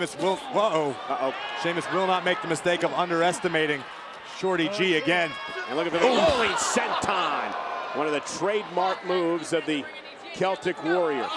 Sheamus will, whoa. Uh-oh. Sheamus will not make the mistake of underestimating Shorty G again. And look at the rolling senton. One of the trademark moves of the Celtic Warrior.